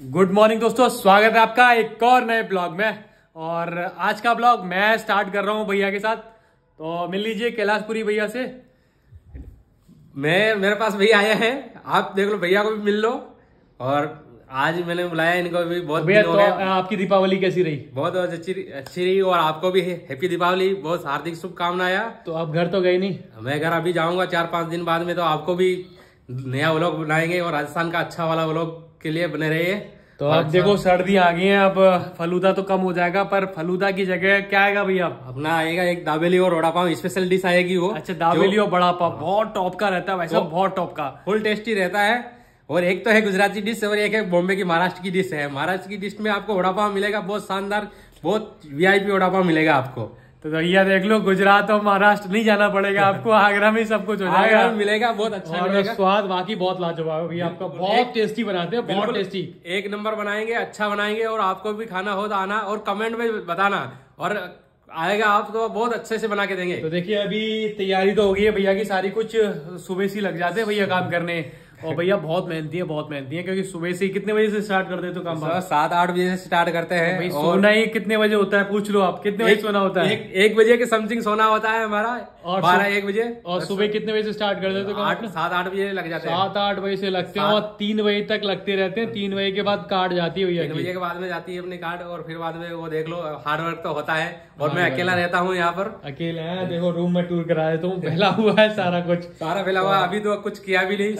Good morning दोस्तों। स्वागत है आपका एक और नए ब्लॉग में। और आज का ब्लॉग मैं स्टार्ट कर रहा हूँ भैया के साथ। तो मिल लीजिए कैलाशपुरी भैया से। मैं मेरे पास भैया आए हैं। आप देख लो भैया को भी मिल लो। और आज मैंने बुलाया इनको भी बहुत भैया दिन तो हो आपकी दीपावली कैसी रही? बहुत बहुत अच्छी अच्छी रही और आपको भी हैप्पी दीपावली बहुत हार्दिक शुभकामनाएँ तो आप घर तो गए नहीं? मैं घर अभी जाऊँगा चार पाँच दिन बाद में तो आपको भी नया व्लॉग बनाएँगे और राजस्थान का अच्छा वाला व्लॉग के लिए बने रहिए। तो अब देखो सर्दी आ गई है अब फलूदा तो कम हो जाएगा पर फलूदा की जगह क्या आएगा भैया? अब अपना आएगा एक दाबेली और वड़ा पाव स्पेशल डिश आएगी वो अच्छा दावेली और बड़ा पाव बहुत टॉप का रहता है वैसा बहुत टॉप का। फुल टेस्टी रहता है और एक तो है गुजराती डिश और एक है बॉम्बे की महाराष्ट्र की डिश है। महाराष्ट्र की डिश में आपको वड़ा पाव मिलेगा बहुत शानदार बहुत वीआईपी वड़ा पाव मिलेगा आपको। तो भैया देख लो गुजरात और महाराष्ट्र नहीं जाना पड़ेगा आपको आगरा में सब कुछ हो जाएगा। मिलेगा बहुत अच्छा और मिलेगा। स्वाद बाकी बहुत लाजवाब है भैया आपका बहुत टेस्टी बनाते हैं बहुत टेस्टी एक नंबर बनाएँगे अच्छा बनाएँगे और आपको भी खाना हो तो आना और कमेंट में बताना और आएगा आप तो बहुत अच्छे से बना के देंगे। तो देखिए अभी तैयारी तो हो गई है भैया की सारी कुछ सुबह से लग जाते हैं भैया काम करने। और भैया बहुत मेहनती है बहुत मेहनती है क्योंकि सुबह से कितने बजे से स्टार्ट कर देते हो काम सुबह सात आठ बजे से स्टार्ट करते हैं भाई और सोना ही कितने बजे होता है पूछ लो आप कितने बजे सोना होता है? एक, एक बजे के समथिंग सोना होता है हमारा और बारह एक बजे। और सुबह कितने बजे से स्टार्ट कर देते हो आठ सात आठ बजे लग जाते हैं। सात आठ बजे से लगते हैं और तीन बजे तक लगते रहते हैं। तीन बजे के बाद कार्ड जाती है भैया तीन बजे के बाद में जाती है अपनी कार्ड और फिर बाद में वो देख लो हार्ड वर्क तो होता है और मैं अकेला रहता हूँ यहाँ पर। अकेले है देखो रूम में टूर करा देता हूँ पहला हुआ है सारा कुछ। सारा फैला हुआ अभी तो कुछ किया भी नहीं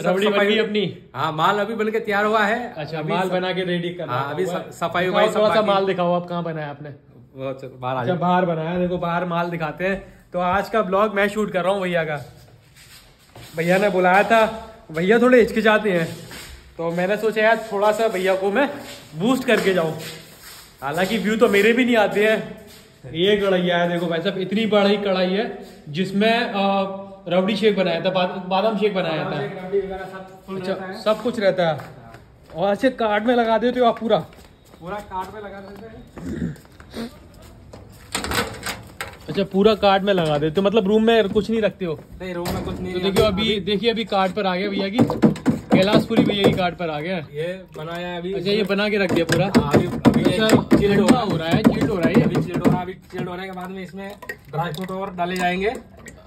गई अपनी। हाँ माल अभी बन के तैयार हुआ है। अच्छा माल बना के रेडी करना। हाँ, अभी सफ़ाई वफाई थोड़ा सा माल दिखाओ आप कहाँ बनाया आपने? बाहर अच्छा बाहर बनाया देखो बाहर माल दिखाते हैं। तो आज का ब्लॉग मैं शूट कर रहा हूँ भैया का। भैया ने बुलाया था भैया थोड़े हिचकिचाते हैं। तो मैंने सोचा यार थोड़ा सा भैया को मैं बूस्ट करके जाऊँ। हालाँकि व्यू तो मेरे भी नहीं आते हैं। ये कढ़ाइया है देखो भाई साहब इतनी बड़ी कढ़ाई है जिसमें रबड़ी शेक बनाया था बाद- बादाम शेक बनाया था। अच्छा सब कुछ रहता है। और अच्छे कार्ड में लगा देते हो आप पूरा? पूरा कार्ड में लगा देते हैं। अच्छा पूरा कार्ड में लगा देते हो मतलब रूम में कुछ नहीं रखते हो? नहीं रूम में कुछ नहीं तो। देखियो अभी देखिए अभी कार्ड पर आ गया भैया की। कैलाशपुरी भैया की कार्ड पर आ गया। ये बनाया अभी। अच्छा ये बना के रख दिया पूरा। हाँ, अभी अभी ये अच्छा चिल्ड हो रहा है। हो रहा है चिल्ड हो रहा है अभी चिल्ड हो रहा है अभी चिल्ड होने के बाद में इसमें ड्राई फ्रूट और डाले जाएँगे।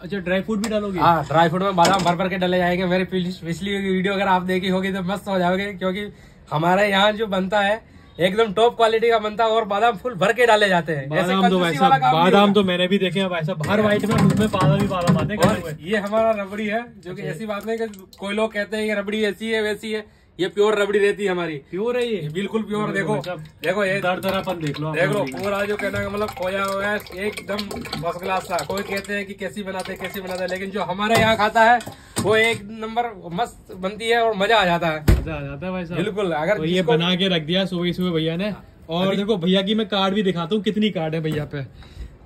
अच्छा ड्राई फ्रूट भी डालोगे? हाँ ड्राई फ्रूट में बादाम भर भर के डाले जाएँगे। मेरी पिछली वीडियो अगर आप देखी होगी तो मस्त हो जाओगे क्योंकि हमारे यहाँ जो बनता है एकदम टॉप क्वालिटी का बनता है और बादाम फुल भर के डाले जाते हैं। ऐसे बादाम तो वैसा बादाम तो मैंने भी देखे हैं हर वाइट में मुँह में बादाम ही बादाम आते हैं। ये हमारा रबड़ी है जो कि ऐसी बात नहीं कि कोई लोग कहते हैं कि रबड़ी ऐसी है वैसी है। ये प्योर रबड़ी रहती है हमारी। प्योर है ये। बिल्कुल प्योर। देखो देखो ये दर दरापन देख लो देख लो। पूरा जो कहना का मतलब खोया हुआ है एकदम फ़र्स्ट क्लास था कोई कहते हैं कि कैसी बनाते हैं कैसी बनाते हैं लेकिन जो हमारे यहाँ खाता है वो एक नंबर मस्त बनती है और मज़ा आ जाता है। मज़ा आ जाता है भाई साहब। बिल्कुल अगर तो ये बना के रख दिया सुबह सुबह भैया ने। और देखो भैया की मैं कार्ड भी दिखाता हूँ कितनी कार्ड है भैया पे।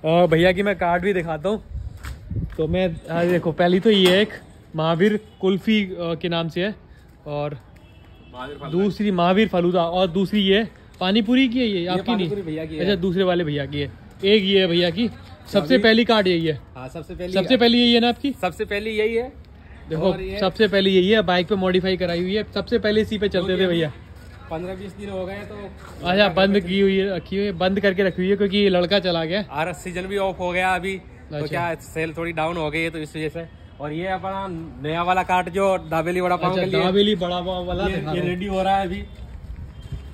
और भैया की मैं कार्ड भी दिखाता हूँ। तो मैं देखो पहली तो ये एक महावीर कुल्फी के नाम से है। और दूसरी महावीर फलूदा और दूसरी ये पानी पूरी की है ये आपकी नहीं? भैया की अच्छा दूसरे वाले भैया की है। एक ये है भैया की। सबसे पहली कार्ड यही है। हाँ सबसे पहली सबसे पहली यही है ना आपकी? सबसे पहली यही है। देखो सबसे पहले यही है बाइक पे मॉडिफाई कराई हुई है। सबसे पहले इसी पे चलते थे भैया। पंद्रह बीस दिन हो गए तो अच्छा बंद की हुई है रखी हुई है बंद करके रखी हुई है क्योंकि ये लड़का चला गया। आर सीज़न भी ऑफ़ हो गया अभी। तो अच्छा। क्या सेल थोड़ी डाउन हो गई है तो इस वजह से। और ये अपना नया वाला कार्ड जो दाबेली वड़ा पाव अच्छा दाबेली बड़ा पाव वाला ये, ये रेडी हो रहा है अभी।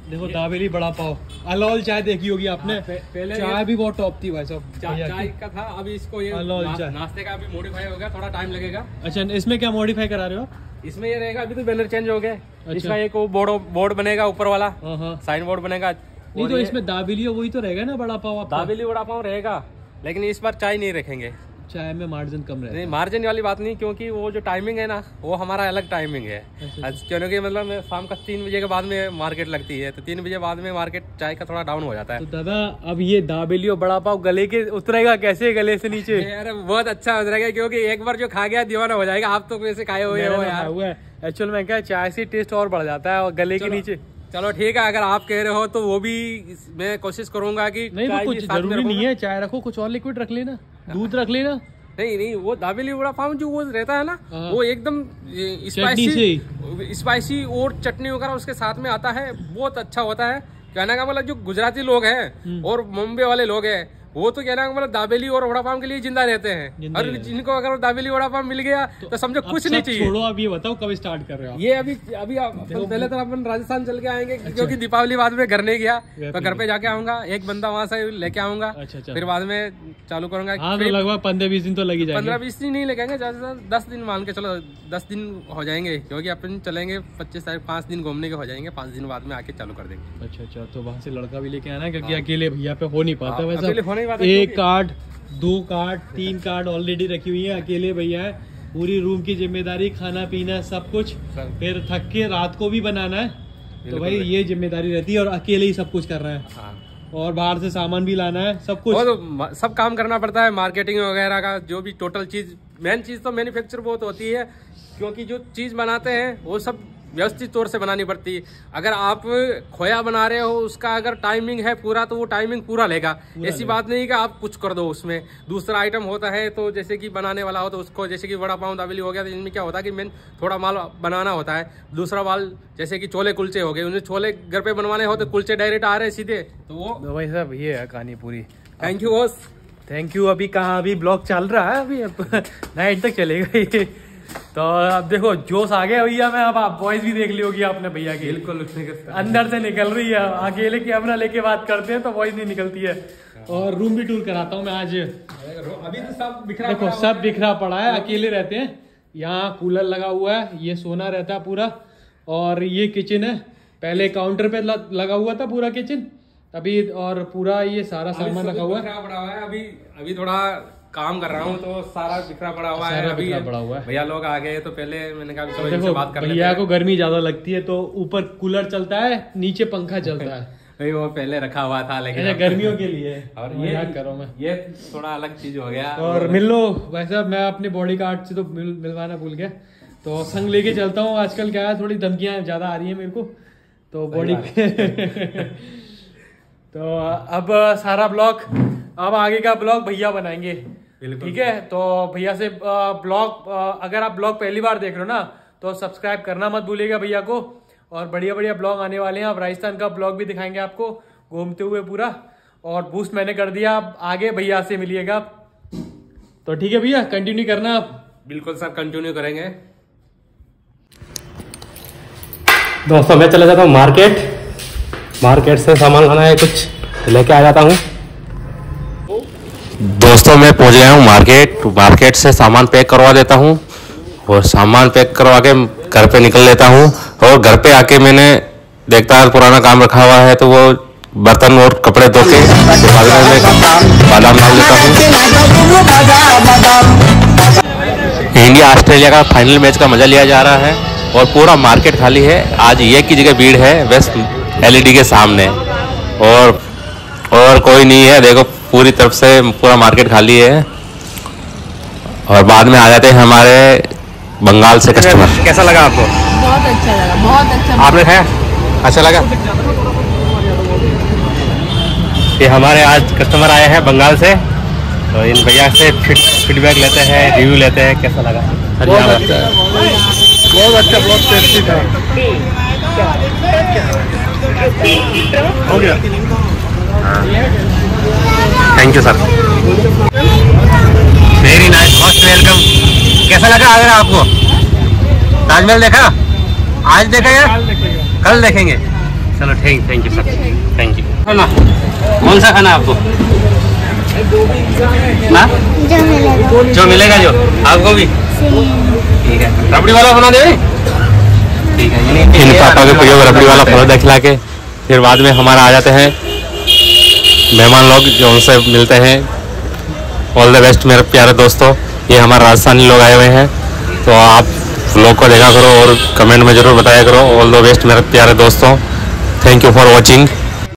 देखो दाबेली बड़ा पाव। अलोल चाय देखी होगी आपने? हाँ, पहले चाय भी बहुत टॉप थी भाई साहब चाय का था अभी इसको ये अलोल ना, चाय। नाश्ते का अभी मॉडिफाई हो गया थोड़ा टाइम लगेगा। अच्छा इसमें क्या मॉडिफाई करा रहे हो इसमें ये रहेगा अभी तो बैनर चेंज हो गया। अच्छा। इसका एक बोर्ड बोर्ड बनेगा ऊपर वाला। हाँ हाँ। साइन बोर्ड बनेगा। नहीं तो इसमें दाबेली वही तो रहेगा ना बड़ा पाव दाबेली वड़ा पाव रहेगा लेकिन इस बार चाय नहीं रखेंगे। चाय में मार्जिन कम रहेगा नहीं मार्जिन वाली बात नहीं क्योंकि वो जो टाइमिंग है ना वो हमारा अलग टाइमिंग है। अच्छा, क्योंकि मतलब शाम का तीन बजे के बाद में मार्केट लगती है तो तीन बजे बाद में मार्केट चाय का थोड़ा डाउन हो जाता है। तो दादा अब ये दाबेली और बड़ा पाव गले के उतरेगा कैसे गले से नीचे? यार बहुत अच्छा उतरेगा क्योंकि एक बार जो खा गया दीवाना हो जाएगा। आप तो वैसे खाए हुए हो यार। हुआ है। एक्चुअल में क्या चाय से टेस्ट और बढ़ जाता है और गले के नीचे। चलो ठीक है अगर आप कह रहे हो तो वो भी मैं कोशिश करूँगा कि नहीं वो कुछ ज़रूरी नहीं है चाय रखो कुछ और लिक्विड रख लेना दूध रख लेना नहीं नहीं वो दाबेली वड़ा पाव जो वो रहता है ना हाँ। वो एकदम स्पाइसी स्पाइसी और चटनी वगैरह उसके साथ में आता है बहुत अच्छा होता है कहने का मतलब जो गुजराती लोग हैं हम्म। और मुंबई वाले लोग हैं वो तो कहना मतलब दाबेली और वड़ा पाव के लिए ज़िंदा रहते हैं। और जिनको अगर दाबेली वड़ा पाव मिल गया तो समझो कुछ नहीं चाहिए। छोड़ो अब ये बताओ कब स्टार्ट कर रहे हो ये अभी अभी पहले तो अपन राजस्थान चल के आएँगे क्योंकि दीपावली बाद में घर नहीं गया। तो घर पे जाके आऊँगा एक बंदा वहाँ से लेके आऊँगा अच्छा अच्छा। फिर बाद में चालू करूँगा। हाँ तो लगभग पंद्रह बीस दिन तो लगी पंद्रह बीस दिन नहीं लगेंगे ज़्यादा से ज़्यादा दस दिन मान के चलो दस दिन हो जाएँगे क्योंकि अपन चलेंगे पच्चीस तारीख पाँच दिन घूमने के हो जाएँगे पाँच दिन बाद में आके चालू कर देंगे। अच्छा अच्छा तो वहाँ से लड़का भी लेके आना है क्योंकि अकेले भैया पे हो नहीं पाता हाँ, वैसा। हो एक कार्ड दो कार्ड तीन कार्ड ऑलरेडी रखी हुई है अकेले भैया। है पूरी रूम की ज़िम्मेदारी खाना पीना सब कुछ। फिर थक के रात को भी बनाना है। तो भाई ये ज़िम्मेदारी रहती है और अकेले ही सब कुछ कर रहा है। हाँ। और बाहर से सामान भी लाना है सब कुछ। वो तो सब काम करना पड़ता है मार्केटिंग वगैरह का जो भी टोटल चीज़ मेन चीज़ तो मैन्युफैक्चर बहुत होती है। क्योंकि जो चीज़ बनाते हैं वो सब व्यवस्थित तौर से बनानी पड़ती। है अगर आप खोया बना रहे हो उसका अगर टाइमिंग है पूरा तो वो टाइमिंग पूरा लेगा। ऐसी बात नहीं कि आप कुछ कर दो उसमें। दूसरा आइटम होता है तो जैसे कि बनाने वाला हो तो उसको जैसे कि वड़ा पाव दाबेली हो गया तो इनमें क्या होता है कि मेन थोड़ा माल बनाना होता है। दूसरा माल जैसे कि छोले कुलचे हो गए उन्हें छोले घर पे बनवाने हो तो कुलचे डायरेक्ट आ रहे हैं सीधे। तो वो तो भाई साहब ये है कहानी पूरी। Thank you boss thank you अभी कहाँ अभी ब्लॉग चल रहा है अभी? नाइट तक चलेगा ये। तो अब देखो जोश आ गया भैया मैं अब आप वॉइस भी देख ली होगी आपने भैया की। बिल्कुल अंदर से निकल रही है। अकेले कैमरा लेके बात करते हैं तो वॉइस नहीं निकलती है। और रूम भी टूर कराता हूँ मैं आज। अभी तो सब बिखरा देखो सब बिखरा पड़ा है अकेले रहते हैं। यहाँ कूलर लगा हुआ है ये सोना रहता है पूरा। और ये किचन है पहले काउंटर पे लगा हुआ था पूरा किचन अभी और पूरा ये सारा सामान लगा हुआ है। हुआ है अभी अभी थोड़ा काम कर रहा हूँ तो सारा बिखरा पड़ा हुआ है अभी। पड़ा हुआ है। भैया लोग आ गए तो पहले मैंने कहा चलो देखो बात कर भैया को गर्मी ज़्यादा लगती है तो ऊपर कूलर चलता है नीचे पंखा चलता है। भाई वो पहले रखा हुआ था लेकिन गर्मियों के लिए। और और ये करो मैं। ये थोड़ा अलग चीज़ हो गया। और मिल लो वैसे मैं अपने बॉडी कार्ड से तो मिल, मिलवाना भूल गया। तो संग लेके चलता हूँ। आजकल क्या है थोड़ी धमकियाँ ज़्यादा आ रही है मेरे को। तो बॉडी तो अब सारा ब्लॉग अब आगे का ब्लॉग भैया बनाएँगे। ठीक है? तो भैया से ब्लॉग अगर आप ब्लॉग पहली बार देख रहे हो ना तो सब्सक्राइब करना मत भूलिएगा भैया को। और बढ़िया बढ़िया ब्लॉग आने वाले हैं। अब राजस्थान का ब्लॉग भी दिखाएँगे आपको घूमते हुए पूरा। और बूस्ट मैंने कर दिया अब आगे भैया से मिलिएगा। तो ठीक है भैया कंटिन्यू करना आप। बिल्कुल सर कंटिन्यू करेंगे। दोस्तों मैं चला जाता हूँ मार्केट मार्केट से सामान लाना है कुछ लेके आ जाता हूँ। दोस्तों, मैं पहुँच गया हूँ मार्केट। मार्केट से सामान पैक करवा देता हूँ और सामान पैक करवा के घर पे निकल लेता हूँ और घर पे आके मैंने देखता है पुराना काम रखा हुआ है तो वो बर्तन और कपड़े धो के बादाम डाल लेता हूँ। इंडिया, ऑस्ट्रेलिया का फाइनल मैच का मज़ा लिया जा रहा है और पूरा मार्केट खाली है। आज ये की जगह भीड़ है, वेस्ट एलईडी के सामने। और और कोई नहीं है, देखो। पूरी तरफ़ से पूरा मार्केट खाली है और बाद में आ जाते हैं हमारे बंगाल से कस्टमर कैसा लगा आपको? बहुत अच्छा लगा बहुत अच्छा। आपने खाया? अच्छा लगा? ये हमारे आज कस्टमर आए हैं बंगाल से तो इन भैया से फीडबैक लेते हैं रिव्यू लेते हैं कैसा लगा? बहुत अच्छा बहुत अच्छा बहुत टेस्टी था। हो गया। Thank you sir very nice most welcome कैसा लगा आगरा आपको? ताजमहल देखा? आज देखा यार कल देखेंगे। चलो thank thank you sir thank you खाना? कौन सा खाना आपको? ना? जो मिलेगा। जो मिलेगा जो। आपको भी? ठीक है। रबड़ी वाला बना दे। ठीक है इन पापा के प्रयोग रबड़ी वाला फलोदा खिला के फिर बाद में हमारा आ जाते हैं। मेहमान लोग जो उनसे मिलते हैं। ऑल द बेस्ट मेरे प्यारे दोस्तों। ये हमारे राजस्थानी लोग आए हुए हैं। तो आप लोग को देखा करो और कमेंट में ज़रूर बताया करो। ऑल द बेस्ट मेरे प्यारे दोस्तों। Thank you for watching